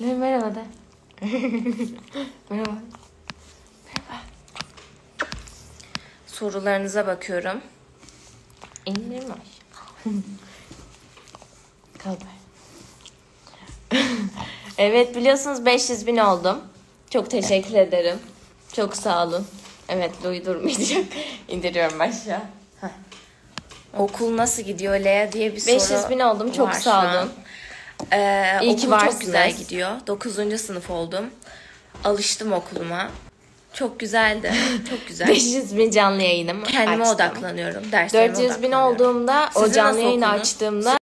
Ne, merhaba de. merhaba. Merhaba. Sorularınıza bakıyorum. İndirme aşağı. Kalk. evet biliyorsunuz 500 bin oldum. Çok teşekkür ederim. Çok sağ olun. Evet Louis durmayacak. İndiriyorum aşağı. Okul nasıl gidiyor Lea diye bir soru 500 bin oldum. Çok var sağ şu an. olun. Ee, İyi ki okul varsınız. çok güzel gidiyor. 9. sınıf oldum. Alıştım okuluma. Çok güzeldi. Çok güzel. 500 bin canlı yayınım Kendime açtım. odaklanıyorum. Derslerime 400 bin odaklanıyorum. olduğumda o Sizin canlı nasıl yayını açtığımda